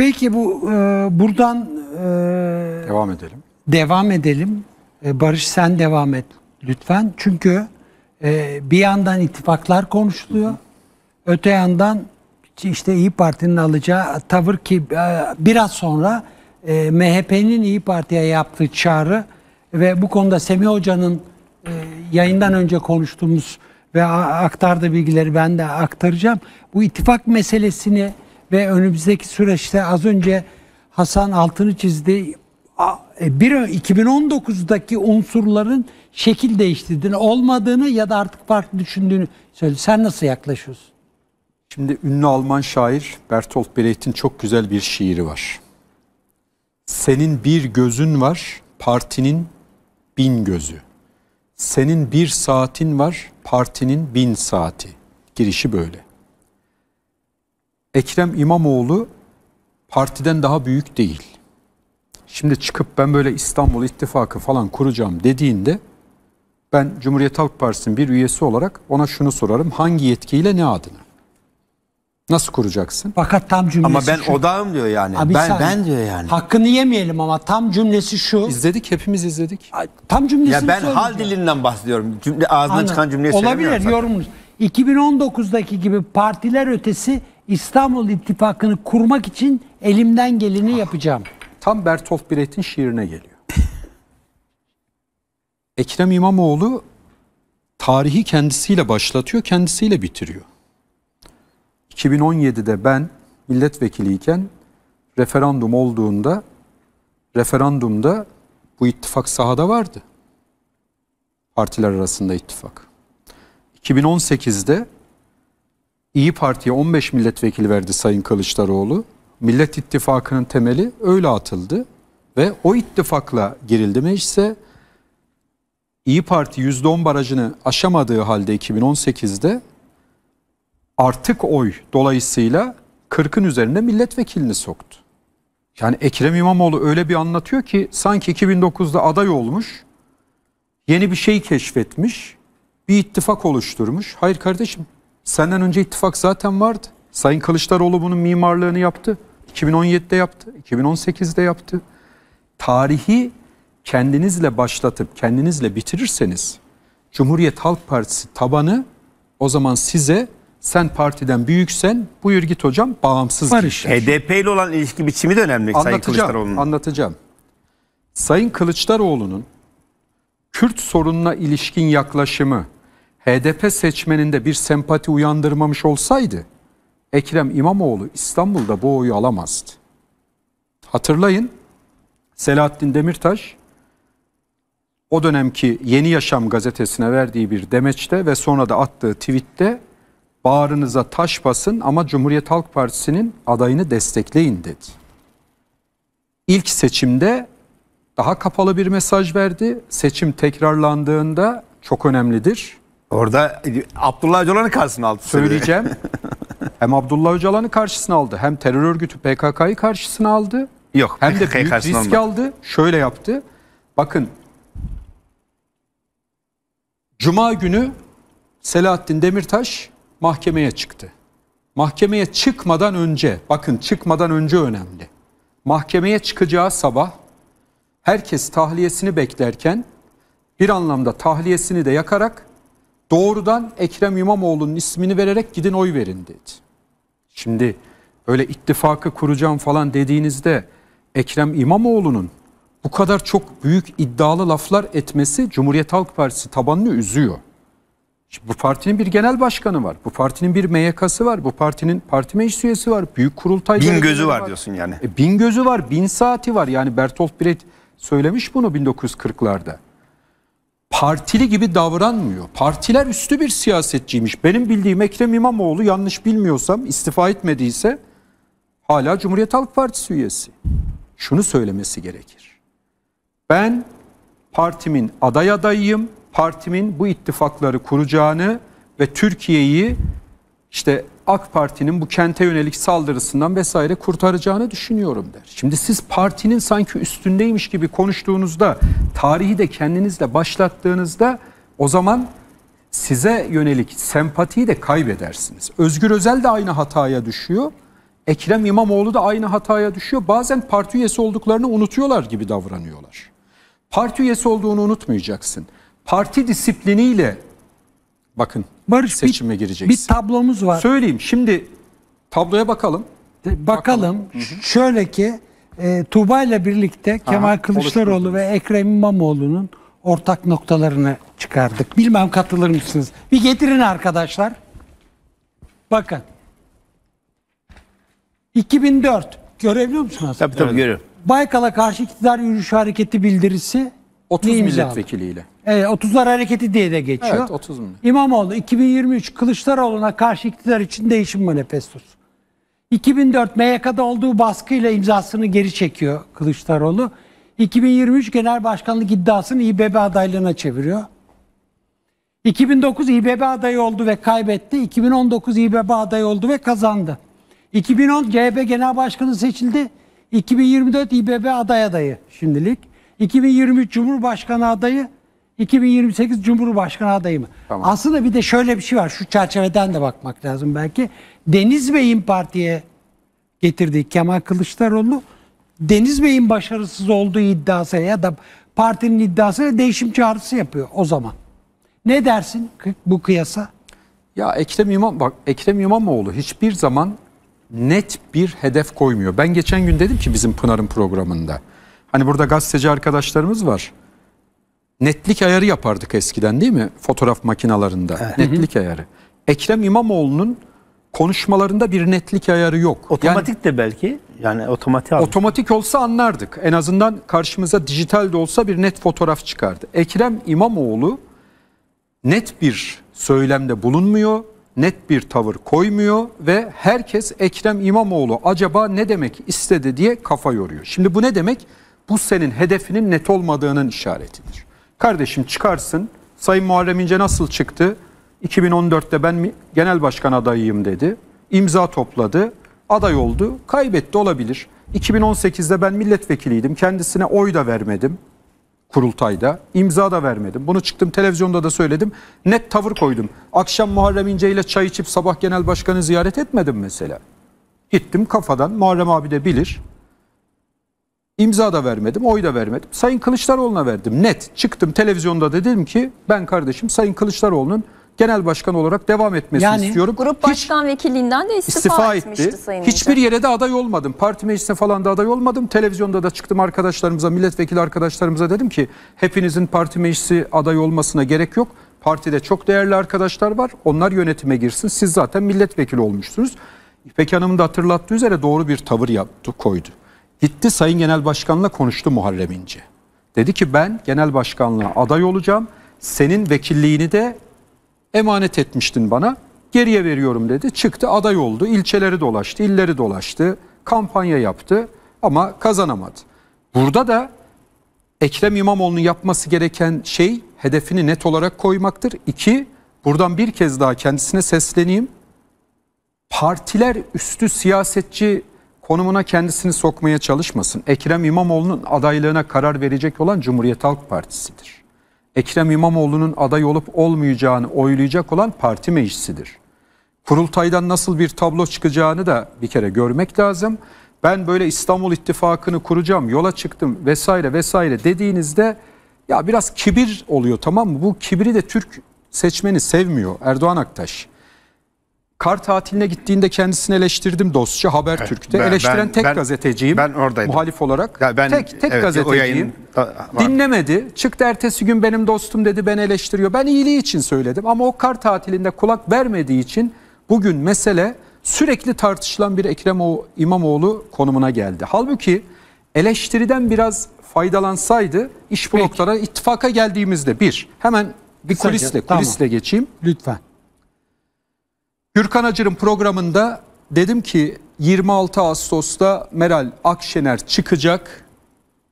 Peki bu e, buradan e, Devam edelim. devam edelim. E, Barış sen devam et lütfen. Çünkü e, bir yandan ittifaklar konuşuluyor. Öte yandan işte İyi Parti'nin alacağı tavır ki e, biraz sonra e, MHP'nin İyi Parti'ye yaptığı çağrı ve bu konuda Semih Hoca'nın e, yayından önce konuştuğumuz ve aktardığı bilgileri ben de aktaracağım. Bu ittifak meselesini ve önümüzdeki süreçte az önce Hasan altını çizdi. E, Bir 2019'daki unsurların şekil değiştirdiğini, olmadığını ya da artık farklı düşündüğünü söyledi. Sen nasıl yaklaşıyorsun? Şimdi ünlü Alman şair Bertolt Brecht'in çok güzel bir şiiri var. Senin bir gözün var, partinin bin gözü. Senin bir saatin var, partinin bin saati. Girişi böyle. Ekrem İmamoğlu partiden daha büyük değil. Şimdi çıkıp ben böyle İstanbul İttifakı falan kuracağım dediğinde ben Cumhuriyet Halk Partisi'nin bir üyesi olarak ona şunu sorarım. Hangi yetkiyle ne adına? Nasıl kuracaksın? Fakat tam cümlesi Ama ben şu. odağım diyor yani. Abi ben sen- ben diyor yani. Hakkını yemeyelim ama tam cümlesi şu. İzledik, hepimiz izledik. Ay, Tam cümlesini Ya ben hal dilinden bahsediyorum. Cümle ağzından Anladım. çıkan cümleyi Olabilir söylemiyorum. yorumunuz. 2019'daki gibi partiler ötesi İstanbul İttifakı'nı kurmak için elimden geleni yapacağım. Tam Bertolt Brecht'in şiirine geliyor. Ekrem İmamoğlu tarihi kendisiyle başlatıyor, kendisiyle bitiriyor. 2017'de ben milletvekiliyken referandum olduğunda referandumda bu ittifak sahada vardı. Partiler arasında ittifak. 2018'de İyi Parti'ye 15 milletvekili verdi Sayın Kılıçdaroğlu. Millet İttifakı'nın temeli öyle atıldı ve o ittifakla girildi meclise. İyi Parti %10 barajını aşamadığı halde 2018'de artık oy dolayısıyla 40'ın üzerinde milletvekilini soktu. Yani Ekrem İmamoğlu öyle bir anlatıyor ki sanki 2009'da aday olmuş, yeni bir şey keşfetmiş, bir ittifak oluşturmuş. Hayır kardeşim, senden önce ittifak zaten vardı. Sayın Kılıçdaroğlu bunun mimarlığını yaptı. 2017'de yaptı, 2018'de yaptı. Tarihi kendinizle başlatıp kendinizle bitirirseniz Cumhuriyet Halk Partisi tabanı o zaman size sen partiden büyüksen buyur git hocam bağımsız Barış. HDP ile olan ilişki biçimi de önemli Sayın Anlatacağım, Kılıçdaroğlu'nun. anlatacağım. Sayın Kılıçdaroğlu'nun Kürt sorununa ilişkin yaklaşımı HDP seçmeninde bir sempati uyandırmamış olsaydı Ekrem İmamoğlu İstanbul'da bu oyu alamazdı. Hatırlayın Selahattin Demirtaş o dönemki Yeni Yaşam gazetesine verdiği bir demeçte ve sonra da attığı tweette bağrınıza taş basın ama Cumhuriyet Halk Partisi'nin adayını destekleyin dedi. İlk seçimde daha kapalı bir mesaj verdi. Seçim tekrarlandığında çok önemlidir. Orada Abdullah Öcalan'ı karşısına aldı. Söyleyeceğim. hem Abdullah Öcalan'ı karşısına aldı hem terör örgütü PKK'yı karşısına aldı. Yok, Hem de büyük risk almadı. aldı. Şöyle yaptı. Bakın Cuma günü Selahattin Demirtaş mahkemeye çıktı. Mahkemeye çıkmadan önce, bakın çıkmadan önce önemli. Mahkemeye çıkacağı sabah herkes tahliyesini beklerken bir anlamda tahliyesini de yakarak doğrudan Ekrem İmamoğlu'nun ismini vererek gidin oy verin dedi. Şimdi öyle ittifakı kuracağım falan dediğinizde Ekrem İmamoğlu'nun bu kadar çok büyük iddialı laflar etmesi Cumhuriyet Halk Partisi tabanını üzüyor. Şimdi bu partinin bir genel başkanı var. Bu partinin bir MYK'sı var. Bu partinin parti meclis üyesi var. Büyük kurultay Bin gözü var diyorsun yani. E, bin gözü var, bin saati var. Yani Bertolt Brecht söylemiş bunu 1940'larda. Partili gibi davranmıyor. Partiler üstü bir siyasetçiymiş. Benim bildiğim Ekrem İmamoğlu yanlış bilmiyorsam istifa etmediyse hala Cumhuriyet Halk Partisi üyesi. Şunu söylemesi gerekir. Ben partimin aday adayıyım. Partimin bu ittifakları kuracağını ve Türkiye'yi işte AK Parti'nin bu kente yönelik saldırısından vesaire kurtaracağını düşünüyorum der. Şimdi siz partinin sanki üstündeymiş gibi konuştuğunuzda, tarihi de kendinizle başlattığınızda o zaman size yönelik sempatiyi de kaybedersiniz. Özgür Özel de aynı hataya düşüyor. Ekrem İmamoğlu da aynı hataya düşüyor. Bazen parti üyesi olduklarını unutuyorlar gibi davranıyorlar. Parti üyesi olduğunu unutmayacaksın. Parti disipliniyle bakın Barış seçime bir, gireceksin. bir tablomuz var. Söyleyeyim şimdi tabloya bakalım. Bakalım. Şöyle ki e, Tuğba ile birlikte Kemal Kılıçdaroğlu ve Ekrem İmamoğlu'nun ortak noktalarını çıkardık. Bilmem katılır mısınız? Bir getirin arkadaşlar. Bakın. 2004 görebiliyor musunuz? Tabii tabii görüyorum. Baykal'a karşı iktidar yürüyüşü hareketi bildirisi 30 ne milletvekiliyle. Evet, 30'lar hareketi diye de geçiyor. Evet, 30 millet. İmamoğlu 2023 Kılıçdaroğlu'na karşı iktidar için değişim manifestosu. 2004 MYK'da olduğu baskıyla imzasını geri çekiyor Kılıçdaroğlu. 2023 Genel Başkanlık iddiasını İBB adaylığına çeviriyor. 2009 İBB adayı oldu ve kaybetti. 2019 İBB adayı oldu ve kazandı. 2010 CHP Genel Başkanı seçildi. 2024 İBB aday adayı şimdilik. 2023 Cumhurbaşkanı adayı. 2028 Cumhurbaşkanı adayı mı? Tamam. Aslında bir de şöyle bir şey var. Şu çerçeveden de bakmak lazım belki. Deniz Bey'in partiye getirdiği Kemal Kılıçdaroğlu Deniz Bey'in başarısız olduğu iddiası ya da partinin iddiasıyla değişim çağrısı yapıyor o zaman. Ne dersin bu kıyasa? Ya Ekrem İmam bak Ekrem İmamoğlu hiçbir zaman net bir hedef koymuyor. Ben geçen gün dedim ki bizim Pınar'ın programında. Hani burada gazeteci arkadaşlarımız var. Netlik ayarı yapardık eskiden değil mi? Fotoğraf makinalarında. Netlik ayarı. Ekrem İmamoğlu'nun konuşmalarında bir netlik ayarı yok. Yani Otomatik de belki. Yani otomatik almış. otomatik olsa anlardık. En azından karşımıza dijital de olsa bir net fotoğraf çıkardı. Ekrem İmamoğlu net bir söylemde bulunmuyor, net bir tavır koymuyor ve herkes Ekrem İmamoğlu acaba ne demek istedi diye kafa yoruyor. Şimdi bu ne demek? Bu senin hedefinin net olmadığının işaretidir. Kardeşim çıkarsın. Sayın Muharrem İnce nasıl çıktı? 2014'te ben genel başkan adayıyım dedi. İmza topladı. Aday oldu. Kaybetti olabilir. 2018'de ben milletvekiliydim. Kendisine oy da vermedim kurultayda. imza da vermedim. Bunu çıktım televizyonda da söyledim. Net tavır koydum. Akşam Muharrem İnce ile çay içip sabah genel başkanı ziyaret etmedim mesela. Gittim kafadan Muharrem abi de bilir. İmza da vermedim, oy da vermedim. Sayın Kılıçdaroğlu'na verdim. Net çıktım televizyonda da dedim ki ben kardeşim Sayın Kılıçdaroğlu'nun genel başkan olarak devam etmesini Yani istiyorum. Grup Hiç- başkan vekilinden de istifa, istifa etmişti etti. Sayın Hiçbir yere de aday olmadım. Parti meclisine falan da aday olmadım. Televizyonda da çıktım arkadaşlarımıza, milletvekili arkadaşlarımıza dedim ki hepinizin parti meclisi aday olmasına gerek yok. Partide çok değerli arkadaşlar var. Onlar yönetime girsin. Siz zaten milletvekili olmuşsunuz. İpek Hanım'ın da hatırlattığı üzere doğru bir tavır yaptı, koydu. Gitti Sayın Genel Başkan'la konuştu Muharrem İnce. Dedi ki ben genel başkanlığa aday olacağım. Senin vekilliğini de emanet etmiştin bana. Geriye veriyorum dedi. Çıktı aday oldu. İlçeleri dolaştı, illeri dolaştı. Kampanya yaptı ama kazanamadı. Burada da Ekrem İmamoğlu'nun yapması gereken şey hedefini net olarak koymaktır. İki, buradan bir kez daha kendisine sesleneyim. Partiler üstü siyasetçi konumuna kendisini sokmaya çalışmasın. Ekrem İmamoğlu'nun adaylığına karar verecek olan Cumhuriyet Halk Partisi'dir. Ekrem İmamoğlu'nun aday olup olmayacağını oylayacak olan parti meclisidir. Kurultaydan nasıl bir tablo çıkacağını da bir kere görmek lazım. Ben böyle İstanbul İttifakı'nı kuracağım, yola çıktım vesaire vesaire dediğinizde ya biraz kibir oluyor tamam mı? Bu kibri de Türk seçmeni sevmiyor Erdoğan Aktaş. Kar tatiline gittiğinde kendisini eleştirdim dostça Habertürk'te. ben- Eleştiren ben- tek ben- gazeteciyim. ben oradaydım. Muhalif olarak. Ya ben- tek tek evet, o gazeteciyim. yayın. Dinlemedi. Çıktı ertesi gün benim dostum dedi beni eleştiriyor. Ben iyiliği için söyledim ama o kar tatilinde kulak vermediği için bugün mesele sürekli tartışılan bir Ekrem O- İmamoğlu konumuna geldi. Halbuki eleştiriden biraz faydalansaydı iş bu Peki. noktada ittifaka geldiğimizde bir hemen bir Kısaca, kulisle tamam. kulisle geçeyim. Lütfen. Gürkan Acır'ın programında dedim ki 26 Ağustos'ta Meral Akşener çıkacak.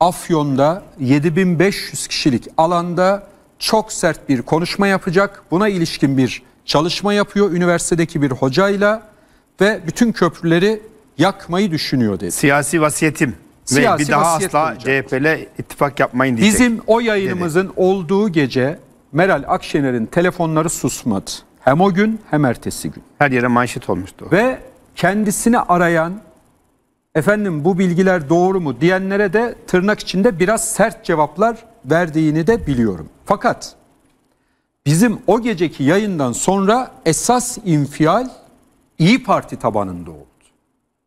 Afyon'da 7500 kişilik alanda çok sert bir konuşma yapacak. Buna ilişkin bir çalışma yapıyor üniversitedeki bir hocayla ve bütün köprüleri yakmayı düşünüyor dedi. Siyasi vasiyetim. Siyasi Ve bir daha asla. CHP'le ittifak yapmayın diyecek. Bizim o yayınımızın olduğu gece Meral Akşener'in telefonları susmadı. Hem o gün hem ertesi gün. Her yere manşet olmuştu. Ve kendisini arayan efendim bu bilgiler doğru mu diyenlere de tırnak içinde biraz sert cevaplar verdiğini de biliyorum. Fakat bizim o geceki yayından sonra esas infial İyi Parti tabanında oldu.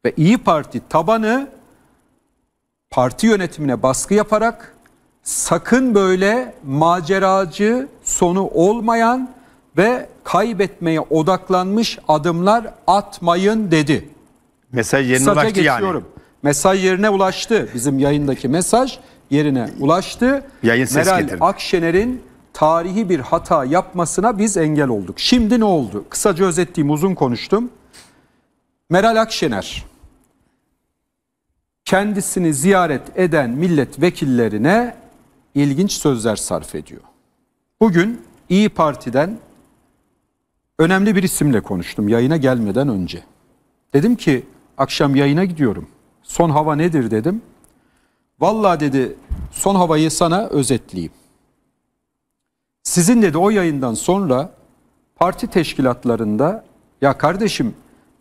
Ve İyi Parti tabanı parti yönetimine baskı yaparak sakın böyle maceracı sonu olmayan ve kaybetmeye odaklanmış adımlar atmayın dedi. Mesaj yerine Kısaca ulaştı yani. geçiyorum. Mesaj yerine ulaştı. Bizim yayındaki mesaj yerine ulaştı. Yayın ses Meral getirdi. Akşener'in tarihi bir hata yapmasına biz engel olduk. Şimdi ne oldu? Kısaca özetleyeyim uzun konuştum. Meral Akşener kendisini ziyaret eden milletvekillerine ilginç sözler sarf ediyor. Bugün İyi Parti'den önemli bir isimle konuştum yayına gelmeden önce. Dedim ki akşam yayına gidiyorum. Son hava nedir dedim. Vallahi dedi son havayı sana özetleyeyim. Sizin dedi o yayından sonra parti teşkilatlarında ya kardeşim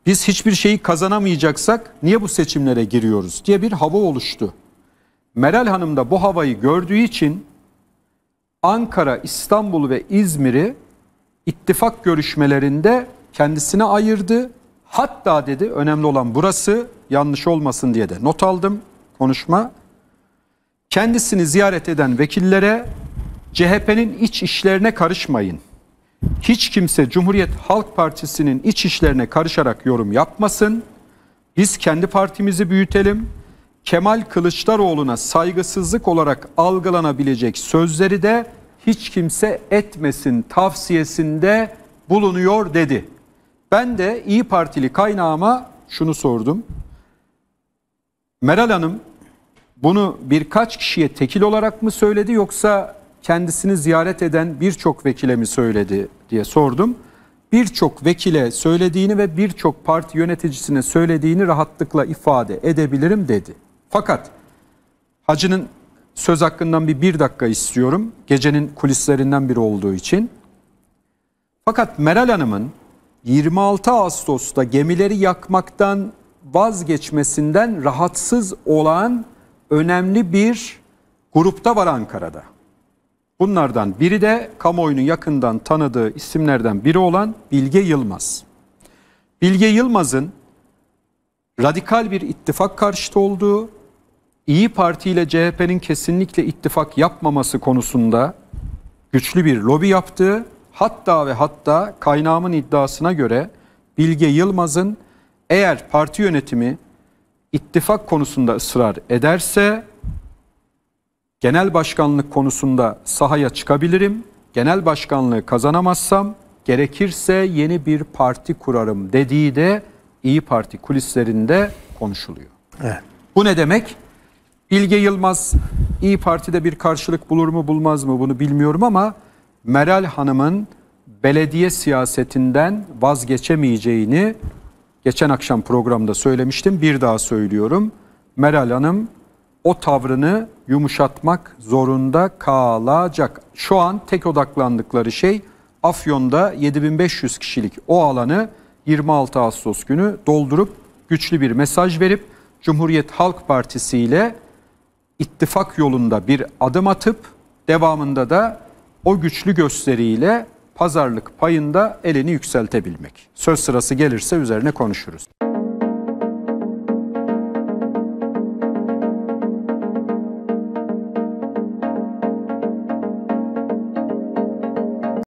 biz hiçbir şeyi kazanamayacaksak niye bu seçimlere giriyoruz diye bir hava oluştu. Meral Hanım da bu havayı gördüğü için Ankara, İstanbul ve İzmir'i ittifak görüşmelerinde kendisine ayırdı. Hatta dedi önemli olan burası yanlış olmasın diye de not aldım konuşma. Kendisini ziyaret eden vekillere CHP'nin iç işlerine karışmayın. Hiç kimse Cumhuriyet Halk Partisi'nin iç işlerine karışarak yorum yapmasın. Biz kendi partimizi büyütelim. Kemal Kılıçdaroğlu'na saygısızlık olarak algılanabilecek sözleri de hiç kimse etmesin tavsiyesinde bulunuyor dedi. Ben de İyi Partili kaynağıma şunu sordum. Meral Hanım bunu birkaç kişiye tekil olarak mı söyledi yoksa kendisini ziyaret eden birçok vekile mi söyledi diye sordum. Birçok vekile söylediğini ve birçok parti yöneticisine söylediğini rahatlıkla ifade edebilirim dedi. Fakat Hacı'nın söz hakkından bir bir dakika istiyorum. Gecenin kulislerinden biri olduğu için. Fakat Meral Hanım'ın 26 Ağustos'ta gemileri yakmaktan vazgeçmesinden rahatsız olan önemli bir grupta var Ankara'da. Bunlardan biri de kamuoyunun yakından tanıdığı isimlerden biri olan Bilge Yılmaz. Bilge Yılmaz'ın radikal bir ittifak karşıtı olduğu, İyi Parti ile CHP'nin kesinlikle ittifak yapmaması konusunda güçlü bir lobi yaptığı, hatta ve hatta kaynağımın iddiasına göre Bilge Yılmaz'ın eğer parti yönetimi ittifak konusunda ısrar ederse genel başkanlık konusunda sahaya çıkabilirim. Genel başkanlığı kazanamazsam gerekirse yeni bir parti kurarım dediği de İyi Parti kulislerinde konuşuluyor. Evet. Bu ne demek? Bilge Yılmaz İyi Parti'de bir karşılık bulur mu bulmaz mı bunu bilmiyorum ama Meral Hanım'ın belediye siyasetinden vazgeçemeyeceğini geçen akşam programda söylemiştim. Bir daha söylüyorum. Meral Hanım o tavrını yumuşatmak zorunda kalacak. Şu an tek odaklandıkları şey Afyon'da 7500 kişilik o alanı 26 Ağustos günü doldurup güçlü bir mesaj verip Cumhuriyet Halk Partisi ile ittifak yolunda bir adım atıp devamında da o güçlü gösteriyle pazarlık payında elini yükseltebilmek. Söz sırası gelirse üzerine konuşuruz.